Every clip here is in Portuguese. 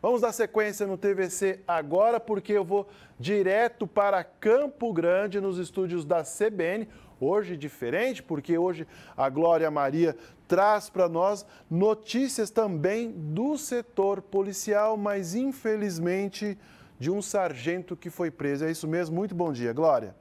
Vamos dar sequência no TVC agora, porque eu vou direto para Campo Grande, nos estúdios da CBN. Hoje diferente, porque hoje a Glória Maria traz para nós notícias também do setor policial, mas infelizmente de um sargento que foi preso. É isso mesmo? Muito bom dia, Glória.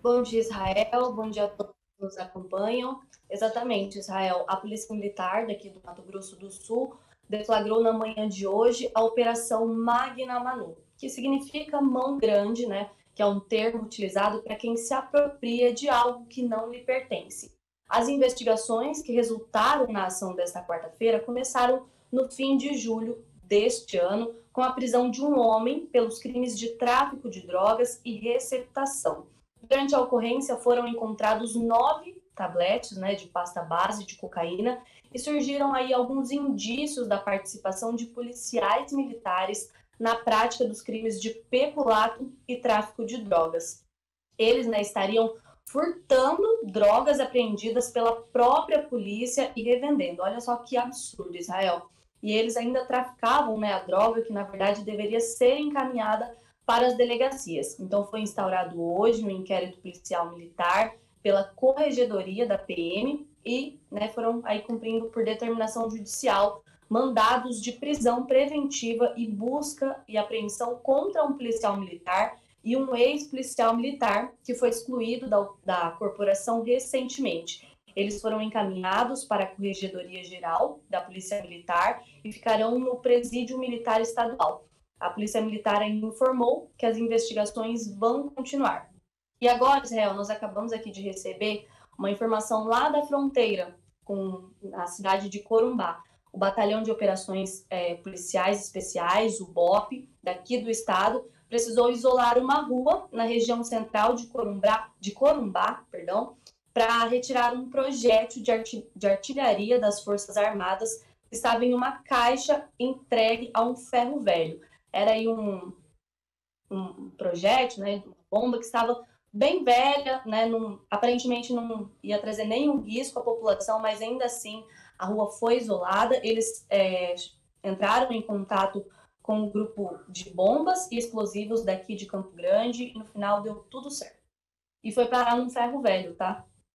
Bom dia, Israel. Bom dia a todos que nos acompanham. Exatamente, Israel. A Polícia Militar daqui do Mato Grosso do Sul deflagrou na manhã de hoje a Operação Magna Manu, que significa mão grande, né? Que é um termo utilizado para quem se apropria de algo que não lhe pertence. As investigações que resultaram na ação desta quarta-feira começaram no fim de julho deste ano, com a prisão de um homem pelos crimes de tráfico de drogas e receptação. Durante a ocorrência foram encontrados nove tabletes né, de pasta base de cocaína e surgiram aí alguns indícios da participação de policiais militares na prática dos crimes de peculato e tráfico de drogas. Eles né, estariam furtando drogas apreendidas pela própria polícia e revendendo. Olha só que absurdo, Israel. E eles ainda traficavam né, a droga que, na verdade, deveria ser encaminhada para as delegacias. Então, foi instaurado hoje um inquérito policial militar pela Corregedoria da PM e né, foram aí cumprindo por determinação judicial mandados de prisão preventiva e busca e apreensão contra um policial militar e um ex-policial militar que foi excluído da, da corporação recentemente. Eles foram encaminhados para a Corregedoria Geral da Polícia Militar e ficarão no Presídio Militar Estadual. A Polícia Militar ainda informou que as investigações vão continuar. E agora, Israel, nós acabamos aqui de receber uma informação lá da fronteira com a cidade de Corumbá. O Batalhão de Operações é, Policiais Especiais, o BOP, daqui do estado, precisou isolar uma rua na região central de Corumbá, de Corumbá perdão, para retirar um projétil de, de artilharia das Forças Armadas que estava em uma caixa entregue a um ferro velho. Era aí um, um projétil, né, uma bomba que estava bem velha, né, não, aparentemente não ia trazer nenhum risco à população, mas ainda assim a rua foi isolada. Eles é, entraram em contato com um grupo de bombas e explosivos daqui de Campo Grande e no final deu tudo certo. E foi parar num ferro velho, tá?